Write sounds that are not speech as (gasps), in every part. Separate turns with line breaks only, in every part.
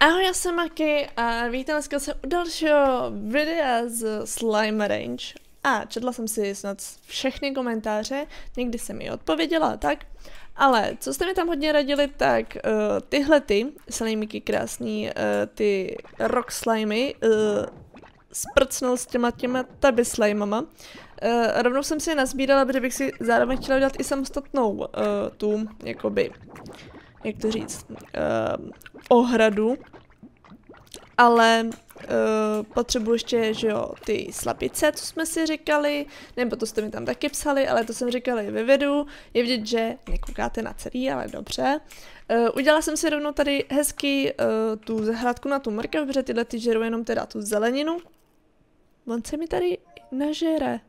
Ahoj, já jsem Maki a vítám se u dalšího videa z Slime Range. A četla jsem si snad všechny komentáře, někdy jsem mi odpověděla tak. Ale co jste mi tam hodně radili, tak uh, tyhle ty slimíky krásný, uh, ty rock slimy, uh, sprcnul s těma těma taby slimama. Uh, rovnou jsem si je nazbírala, protože bych si zároveň chtěla udělat i samostatnou uh, tu, jakoby, jak to říct, uh, ohradu ale uh, potřebuji ještě, že jo, ty slapice, co jsme si říkali, nebo to jste mi tam taky psali, ale to jsem říkala i ve videu, je vidět, že nekoukáte na celý, ale dobře. Uh, udělala jsem si rovnou tady hezky uh, tu zahradku na tu mrkev, protože tyhle ty žerou jenom teda tu zeleninu. On se mi tady nažere.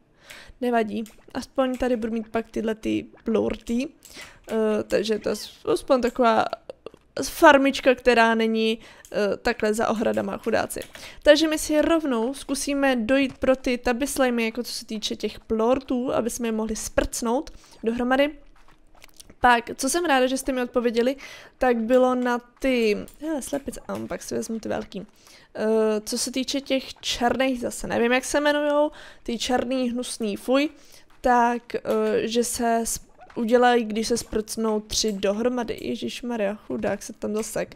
Nevadí, aspoň tady budu mít pak tyhle ty plurty, uh, takže to je aspoň taková farmička, která není uh, takhle za ohradama chudáci. Takže my si rovnou zkusíme dojít pro ty taby slimy, jako co se týče těch plortů, aby jsme je mohli sprcnout dohromady. Pak, co jsem ráda, že jste mi odpověděli, tak bylo na ty, hele, slepice, a pak si vezmu ty velký. Uh, co se týče těch černých zase, nevím jak se jmenujou, ty černý hnusný fuj, tak, uh, že se udělají, když se sprcnou tři dohromady. Ježíš Maria, chudák se tam zasek.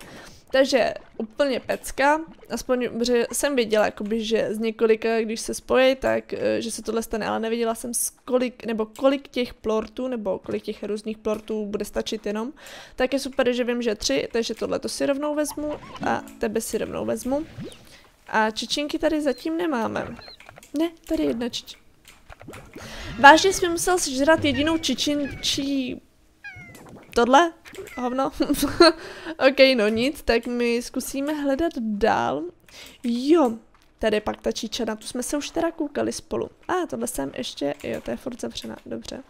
Takže úplně pecka, aspoň, že jsem věděla, jakoby, že z několika, když se spojí, tak eh, že se tohle stane, ale nevěděla jsem z kolik, nebo kolik těch plortů, nebo kolik těch různých plortů bude stačit jenom. Tak je super, že vím, že tři, takže tohle to si rovnou vezmu a tebe si rovnou vezmu. A čičinky tady zatím nemáme. Ne, tady jedna čičinka. Vážně jsi musel sežrat jedinou čičinčí... Tohle? Hovno? (laughs) ok, no nic, tak my zkusíme hledat dál. Jo, tady pak ta čiča, na tu jsme se už teda koukali spolu. A ah, tohle jsem ještě, jo, to je furt zavřená, dobře.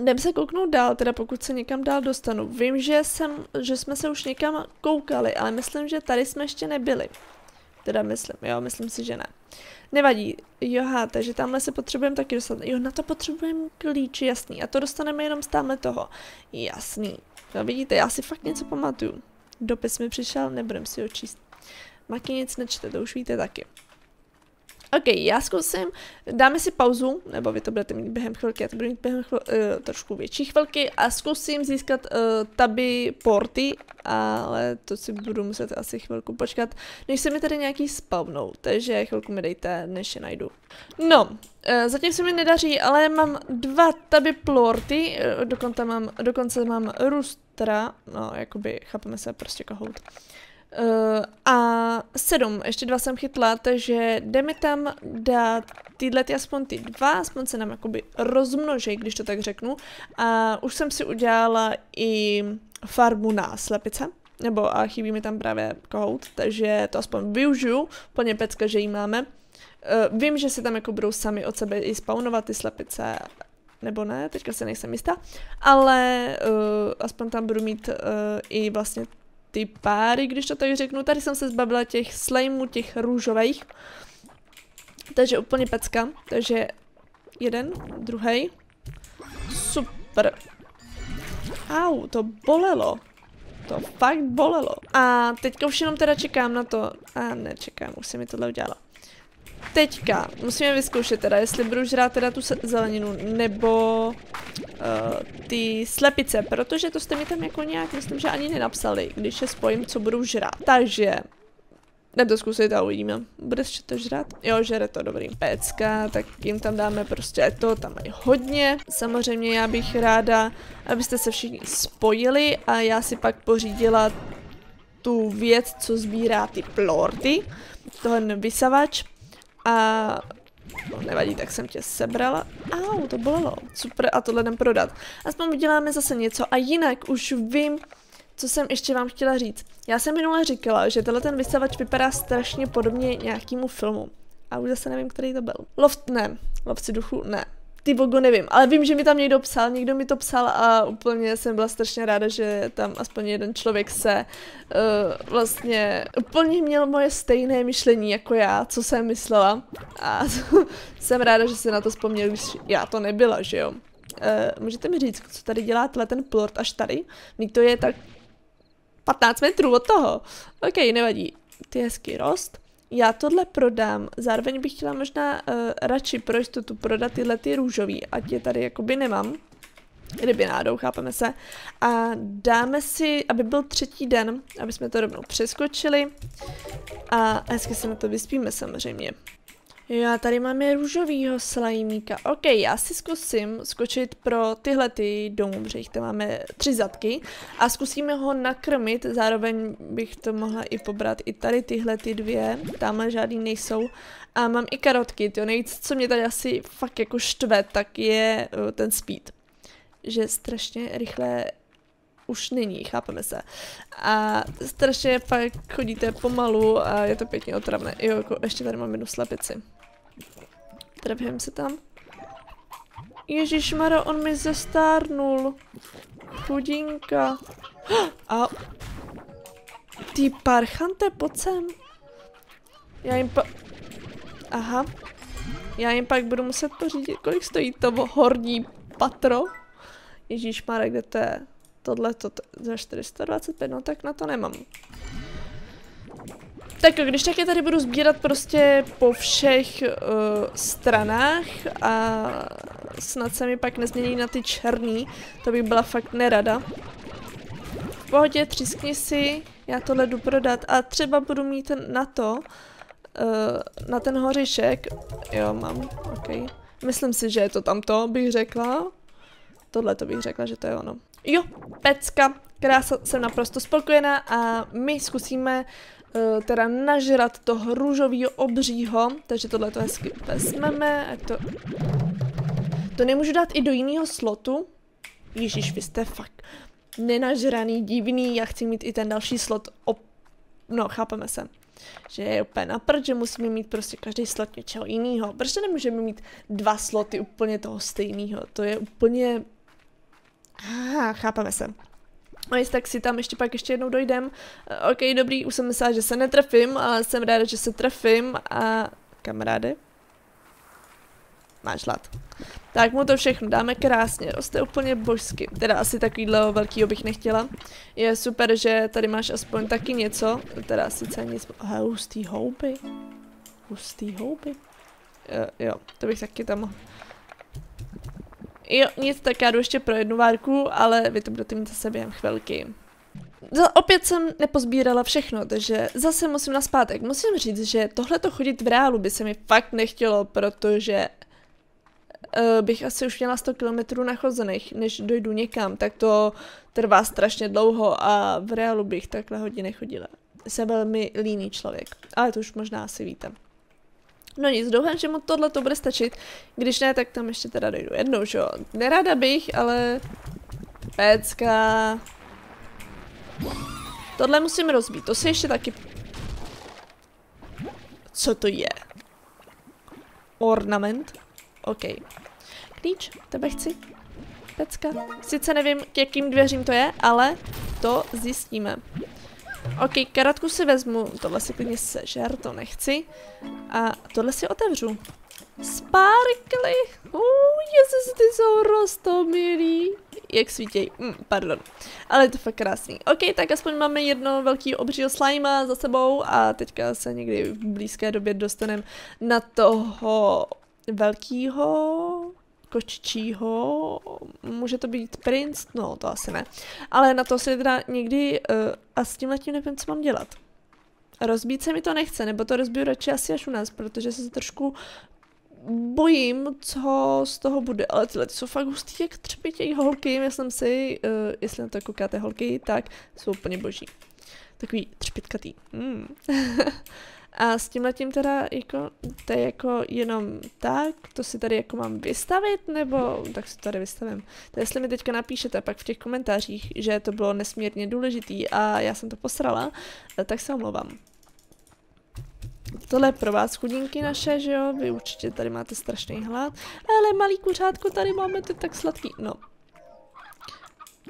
Jdem se kouknout dál, teda pokud se někam dál dostanu. Vím, že, jsem, že jsme se už někam koukali, ale myslím, že tady jsme ještě nebyli. Teda myslím, jo, myslím si, že ne. Nevadí, joha, takže tamhle se potřebujeme taky dostat. Jo, na to potřebujeme klíč, jasný. A to dostaneme jenom z tamhle toho. Jasný. No vidíte, já si fakt něco pamatuju. Dopis mi přišel, nebudem si ho číst. Maky nic nečte, to už víte taky. OK, já zkusím, dáme si pauzu, nebo vy to budete mít během chvilky, já to budu mít během chvil, uh, trošku větší chvilky a zkusím získat uh, taby porty, ale to si budu muset asi chvilku počkat, než se mi tady nějaký spavnou, takže chvilku mi dejte, než je najdu. No, uh, zatím se mi nedaří, ale mám dva taby plorty, uh, dokonce mám, dokonce mám rustra, no, jakoby, chápeme se, prostě kohout. Uh, Uh, a sedm, ještě dva jsem chytla, takže jde mi tam dát tyhle ty aspoň ty dva, aspoň se nám jakoby rozmnožej, když to tak řeknu. A už jsem si udělala i farbu na slepice, nebo a chybí mi tam právě kohout, takže to aspoň využiju, plně pecka, že ji máme. Uh, vím, že si tam jako budou sami od sebe i spawnovat ty slepice, nebo ne, teďka se nejsem jistá, ale uh, aspoň tam budu mít uh, i vlastně ty páry, když to tak řeknu. Tady jsem se zbavila těch slajmů, těch růžových. Takže úplně pecka. Takže jeden, druhý. Super. Au, to bolelo. To fakt bolelo. A teďka už jenom teda čekám na to. A nečekám, už se mi tohle udělalo. Teďka musíme vyzkoušet teda, jestli budu žrát teda tu zeleninu, nebo uh, ty slepice, protože to jste mi tam jako nějak, myslím, že ani nenapsali, když se spojím, co budu žrát. Takže, jdem to zkusit a uvidíme. Budeš to žrát? Jo, žere to, dobrý. Pecka, tak jim tam dáme prostě to, tam mají hodně. Samozřejmě já bych ráda, abyste se všichni spojili a já si pak pořídila tu věc, co sbírá ty plorty, tohle vysavač, a No, nevadí, tak jsem tě sebrala. Au, to bolelo. Super, a tohle jdem prodat. Aspoň uděláme zase něco. A jinak už vím, co jsem ještě vám chtěla říct. Já jsem minule říkala, že tenhle ten vysavač vypadá strašně podobně nějakému filmu. A už zase nevím, který to byl. Loft, ne. Lovci duchu, ne ty bogo nevím, ale vím, že mi tam někdo psal, někdo mi to psal a úplně jsem byla strašně ráda, že tam aspoň jeden člověk se uh, vlastně úplně měl moje stejné myšlení jako já, co jsem myslela a (laughs) jsem ráda, že se na to vzpomněl, když já to nebyla, že jo. Uh, můžete mi říct, co tady dělá ten plort až tady? Mí to je tak 15 metrů od toho. Ok, nevadí. Ty hezký rost. Já tohle prodám, zároveň bych chtěla možná uh, radši pro jistotu prodat tyhle ty růžový, ať je tady jakoby nemám. Kdyby nádou, chápeme se. A dáme si, aby byl třetí den, aby jsme to rovnou přeskočili. A hezky se na to vyspíme samozřejmě. Já tady máme růžovýho slajmíka. OK, já si zkusím skočit pro tyhle ty domů, protože jich tam máme tři zadky a zkusíme ho nakrmit, zároveň bych to mohla i pobrat i tady tyhle ty dvě, tamhle žádný nejsou a mám i karotky, to nejvíc, co mě tady asi fakt jako štve, tak je uh, ten speed, že strašně rychle už není, chápeme se. A strašně pak chodíte pomalu a je to pěkně otravné. Jo, jako ještě tady mám jednu slepici. Trefím se tam. Ježíš on mi zestárnul. Chudinka. A... Ty parchante, pojď sem. Já jim pa... Aha. Já jim pak budu muset pořídit. Kolik stojí to horní patro? Ježíš Mara, kde to je? Tohle to za 425, no tak na to nemám. Tak když tak je tady budu sbírat prostě po všech uh, stranách a snad se mi pak nezmění na ty černý, to bych byla fakt nerada. V pohodě, třískni si, já tohle jdu prodat a třeba budu mít na to, uh, na ten hořišek, jo mám, ok. Myslím si, že je to tamto, bych řekla. Tohle to bych řekla, že to je ono. Jo, pecka, krása, jsem naprosto spokojená a my zkusíme uh, teda nažrat toho růžového obřího, takže tohle to hezky vezmeme, ať to... To nemůžu dát i do jiného slotu? Ježíš, vy jste fakt nenažraný, divný, já chci mít i ten další slot op... No, chápeme se. Že je úplně na prd, že musíme mít prostě každý slot něčeho jiného. Proč nemůžeme mít dva sloty úplně toho stejného? To je úplně... Ah, chápeme se. A jestli tak si tam ještě pak ještě jednou dojdem. Eh, ok, dobrý, už jsem myslela, že se netrefím, ale jsem ráda, že se trefím a kamaráde. Máš hlad. Tak mu to všechno dáme krásně, roste úplně božsky. Teda asi takovýhle velkýho bych nechtěla. Je super, že tady máš aspoň taky něco. Teda sice nic... Aha, hustý houby. Hustý houby. Jo, jo, to bych taky tam Jo, nic, tak já jdu ještě pro jednu várku, ale vy to budete mít zase během chvilky. Opět jsem nepozbírala všechno, takže zase musím na zpátek. Musím říct, že tohle to chodit v reálu by se mi fakt nechtělo, protože uh, bych asi už měla 100 km nachozených, než dojdu někam, tak to trvá strašně dlouho a v reálu bych takhle hodně nechodila. Jsem velmi líný člověk, ale to už možná asi víte. No nic, doufám, že mu tohle to bude stačit. Když ne, tak tam ještě teda dojdu jednou, že jo. Nerada bych, ale... Pecka. Tohle musím rozbít, to se ještě taky... Co to je? Ornament? OK. Klíč, tebe chci. Pecka. Sice nevím, k jakým dveřím to je, ale to zjistíme. Ok, karatku si vezmu, tohle si klidně sežer, to nechci. A tohle si otevřu. Sparkly! Uh, jezus, ty jsou rostomilí. Jak svítěj, mm, pardon. Ale je to fakt krásný. Ok, tak aspoň máme jedno velký obřího slajma za sebou a teďka se někdy v blízké době dostaneme na toho velkýho kočičího, může to být princ, no to asi ne, ale na to si teda někdy uh, a s tím letím nevím, co mám dělat. Rozbít se mi to nechce, nebo to rozbiju radši asi až u nás, protože se trošku bojím, co z toho bude, ale tyhle ty jsou fakt hustý jak třpitějí holky, myslím si, uh, jestli na to koukáte holky, tak jsou úplně boží. Takový třpitkatý. Mm. (laughs) A s tím letím teda jako, to je jako jenom tak, to si tady jako mám vystavit, nebo tak si tady vystavím. To jestli mi teďka napíšete pak v těch komentářích, že to bylo nesmírně důležitý a já jsem to posrala, tak se omlouvám. Tohle je pro vás chudinky naše, že jo, vy určitě tady máte strašný hlad, ale malý kuřátko tady máme, to tak sladký, no.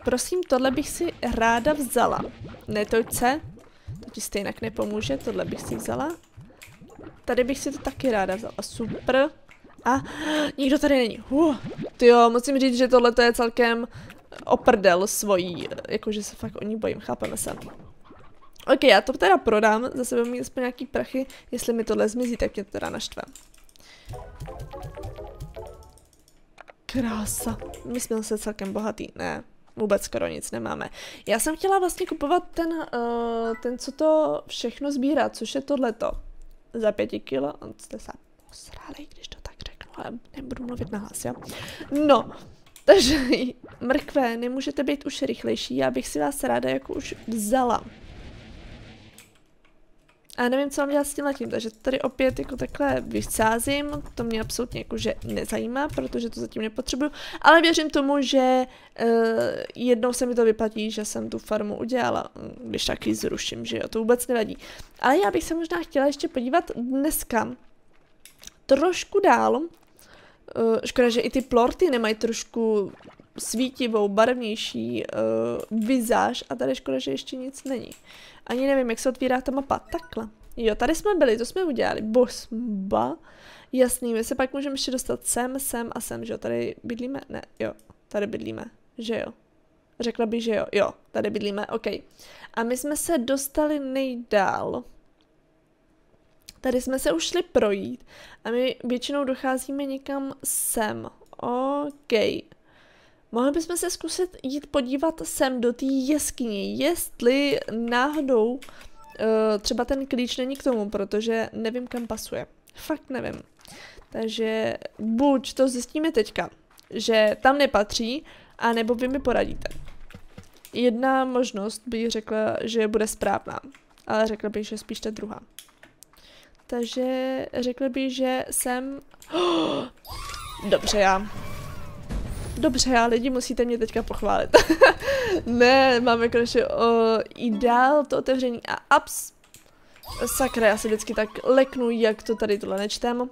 Prosím, tohle bych si ráda vzala. Netoď se, ti stejně nepomůže, tohle bych si vzala. Tady bych si to taky ráda vzala, super. A nikdo tady není. Uh, jo, musím říct, že tohle je celkem oprdel svojí, jakože se fakt o ní bojím, chápeme se. Ok, já to teda prodám, zase budu mít aspoň nějaký prachy, jestli mi tohle zmizí, tak mě to teda naštve. Krása. My jsme se celkem bohatý, ne, vůbec skoro nic nemáme. Já jsem chtěla vlastně kupovat ten, uh, ten co to všechno sbírá, což je tohleto. Za pěti kilo, on jste se posrali, když to tak řeknu, ale nebudu mluvit na hlas, jo. No, (laughs) takže mrkve, nemůžete být už rychlejší, já bych si vás ráda jako už vzala. A nevím, co mám dělat s tím letím, takže tady opět jako takhle vysázím, to mě absolutně jakože nezajímá, protože to zatím nepotřebuju, ale věřím tomu, že uh, jednou se mi to vyplatí, že jsem tu farmu udělala, když taky zruším, že jo, to vůbec nevadí. Ale já bych se možná chtěla ještě podívat dneska trošku dál, uh, škoda, že i ty plorty nemají trošku svítivou, barevnější uh, vizáž a tady škoda, že ještě nic není. Ani nevím, jak se otvírá ta mapa. Takhle. Jo, tady jsme byli, to jsme udělali. Bosba. Jasný, my se pak můžeme ještě dostat sem, sem a sem, že jo. Tady bydlíme? Ne, jo. Tady bydlíme, že jo. Řekla bych, že jo. Jo, tady bydlíme, OK. A my jsme se dostali nejdál. Tady jsme se už šli projít a my většinou docházíme někam sem. OK. Mohli bychom se zkusit jít podívat sem do té jeskyně, jestli náhodou uh, třeba ten klíč není k tomu, protože nevím, kam pasuje. Fakt nevím. Takže buď to zjistíme teďka, že tam nepatří, a nebo vy mi poradíte. Jedna možnost bych řekla, že bude správná, ale řekla bych, že spíš ta druhá. Takže řekla bych, že jsem... Oh, (gasps) dobře, já Dobře, a lidi musíte mě teďka pochválit. (laughs) ne, máme konečně uh, ideál to otevření a ups. Sakra, já se vždycky tak leknu, jak to tady tohle nečtem.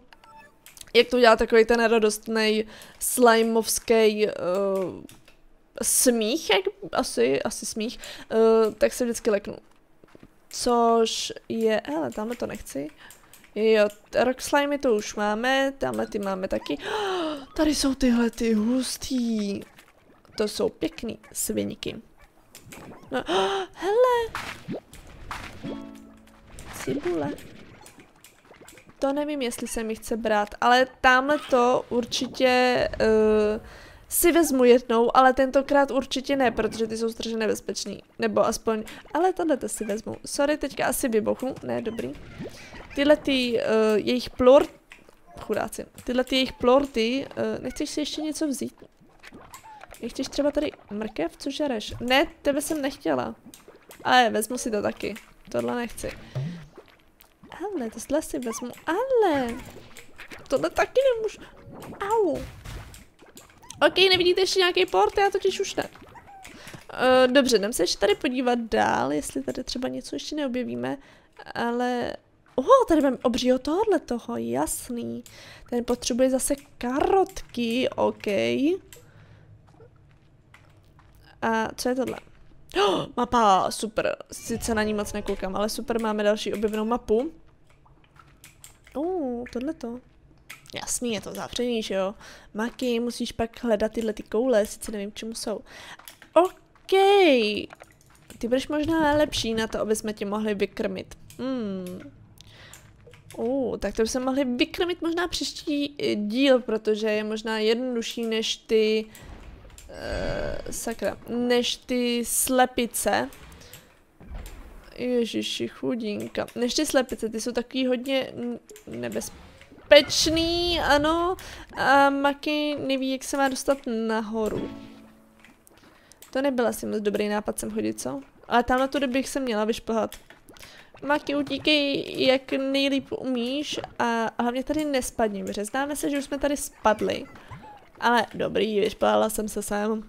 Jak to dělá takový ten radostný slimovský uh, smích, jak, asi, asi smích, uh, tak se vždycky leknu. Což je, hele, tamhle to nechci. Jo, rock slimy to už máme, tamhle ty máme taky. (gasps) Tady jsou tyhle ty hustý. To jsou pěkný sviníky. No, (gasps) hele. Cibule. To nevím, jestli se mi chce brát, ale tamhle to určitě uh, si vezmu jednou, ale tentokrát určitě ne, protože ty jsou strašně nebezpečný. Nebo aspoň, ale tohle to si vezmu. Sorry, teďka asi vybochnu, ne, dobrý tyhle ty uh, jejich plort... Chudáci. Tyhle ty jejich plorty, uh, nechceš si ještě něco vzít? Nechceš třeba tady mrkev, co žereš? Ne, tebe jsem nechtěla. Ale vezmu si to taky. Tohle nechci. Ale, tohle si vezmu. Ale, tohle taky nemůžu. Au. Ok, nevidíte ještě nějaký port? Já totiž už ne. Uh, dobře, jdem se ještě tady podívat dál, jestli tady třeba něco ještě neobjevíme. Ale Oh, tady mám obřího tohle toho, jasný. Ten potřebuje zase karotky, OK. A co je tohle? Oh, mapa, super. Sice na ní moc nekoukám, ale super, máme další objevenou mapu. Oh, tohle to. Jasný, je to zavřený, že jo? Maky, musíš pak hledat tyhle ty koule, sice nevím, čemu jsou. OK. Ty budeš možná lepší na to, aby jsme tě mohli vykrmit. Hmm. Uh, tak to bychom mohli vykrmit možná příští eh, díl, protože je možná jednodušší než ty... Uh, sakra, než ty slepice. Ježiši, chudinka. Než ty slepice, ty jsou takový hodně nebezpečný, ano. A Maki neví, jak se má dostat nahoru. To nebyl asi moc dobrý nápad sem chodit, co? Ale tam na bych se měla vyšplhat. Maki, utíkej, jak nejlíp umíš a hlavně tady nespadni, protože známe se, že už jsme tady spadli. Ale dobrý, vyšplala jsem se sem.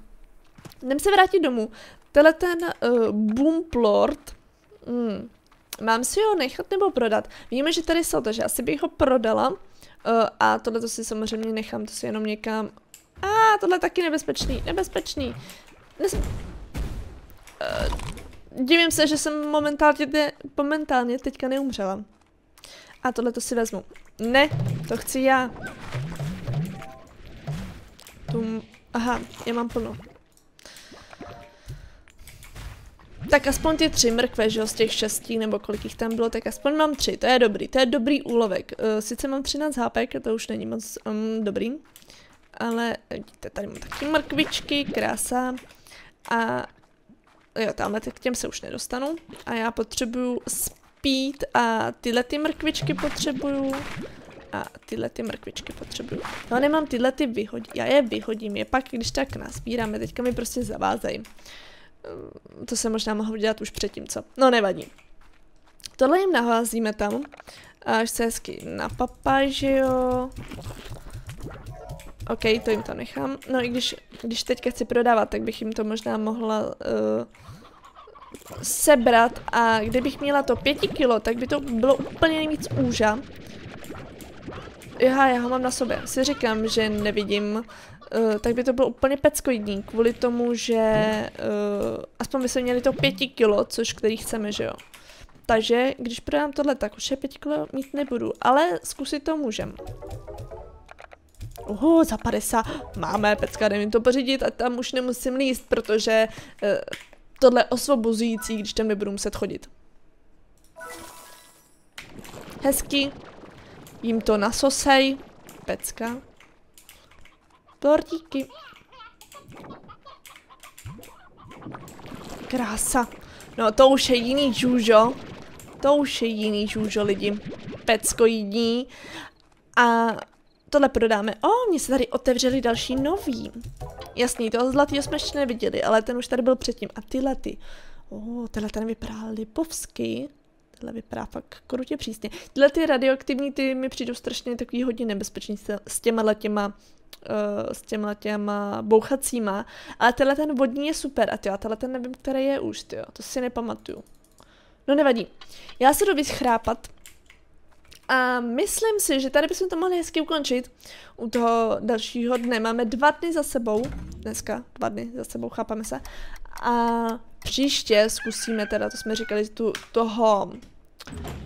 Jdem se vrátit domů. Tenhle ten uh, Boomplord, hmm, mám si ho nechat nebo prodat? Víme, že tady jsou, takže asi bych ho prodala. Uh, a tohle to si samozřejmě nechám, to si jenom někam... A ah, tohle taky nebezpečný, nebezpečný. Nes... Uh, divím se, že jsem momentálně, momentálně teďka neumřela. A tohle to si vezmu. Ne, to chci já. Tu, aha, já mám plno. Tak aspoň ty tři mrkve, že jo, z těch šestí, nebo kolik jich tam bylo, tak aspoň mám tři, to je dobrý, to je dobrý úlovek. Uh, sice mám 13 hápek, to už není moc um, dobrý, ale vidíte, tady mám taky mrkvičky, krása. A jo, tamhle k těm se už nedostanu. A já potřebuju speed a tyhle ty mrkvičky potřebuju. A tyhle ty mrkvičky potřebuju. No nemám tyhle ty vyhodit, já je vyhodím, je pak, když tak nazbíráme, teďka mi prostě zavázají. To se možná mohu dělat už předtím, co? No nevadí. Tohle jim naházíme tam. Až se hezky napapaj, že jo. OK, to jim to nechám. No i když, když teďka chci prodávat, tak bych jim to možná mohla uh, sebrat a kdybych měla to pěti kilo, tak by to bylo úplně nejvíc úža. Já, já ho mám na sobě. Si říkám, že nevidím, uh, tak by to bylo úplně peckoidní, kvůli tomu, že uh, aspoň by se měli to pěti kilo, což který chceme, že jo. Takže, když prodám tohle, tak už je pěti kilo mít nebudu, ale zkusit to můžem. Oho, za 50 máme, pecka, jde mi to pořídit a tam už nemusím líst, protože uh, tohle osvobozující, když tam nebudu muset chodit. Hezky. Jím to nasosej. Pecka. Tortíky. Krása. No to už je jiný žůžo. To už je jiný žůžo lidi. Pecko jídní. A tohle prodáme. O, mně se tady otevřeli další nový. Jasný, toho zlatýho jsme ještě neviděli, ale ten už tady byl předtím. A tyhle ty. Oh, tenhle ten vypadá lipovsky. Tohle vypadá fakt krutě přísně. Tyhle ty radioaktivní, ty mi přijdou strašně takový hodně nebezpečný s těma těma uh, s těma těma bouchacíma, ale tenhle ten vodní je super a ty, tenhle ten nevím, který je už, tyjo, to si nepamatuju. No nevadí. Já se jdu vyschrápat, a myslím si, že tady bychom to mohli hezky ukončit. U toho dalšího dne máme dva dny za sebou. Dneska dva dny za sebou, chápeme se. A příště zkusíme teda, to jsme říkali, tu, toho,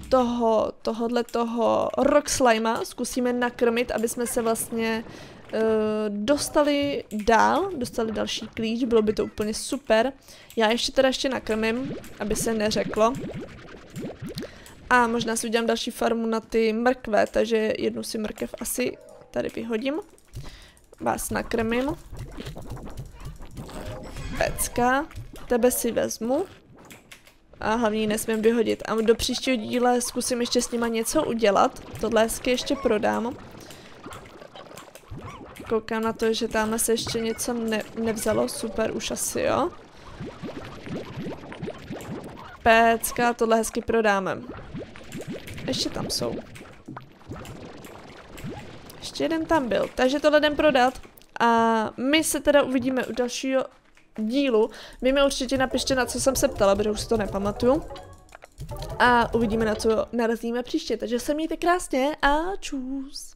toho, tohodle toho rock slima zkusíme nakrmit, aby jsme se vlastně uh, dostali dál, dostali další klíč, bylo by to úplně super. Já ještě teda ještě nakrmím, aby se neřeklo. A možná si udělám další farmu na ty mrkve, takže jednu si mrkev asi tady vyhodím. Vás nakrmím. Pecka. Tebe si vezmu. A hlavně nesmím vyhodit. A do příštího díle zkusím ještě s nima něco udělat. Tohle hezky ještě prodám. Koukám na to, že tamhle se ještě něco ne nevzalo. Super, už asi jo. Pecka, tohle hezky prodáme. Ještě tam jsou. Ještě jeden tam byl, takže tohle jdem prodat. A my se teda uvidíme u dalšího dílu. Vy mi určitě napište, na co jsem se ptala, protože už si to nepamatuju. A uvidíme, na co narazíme příště. Takže se mějte krásně a čus.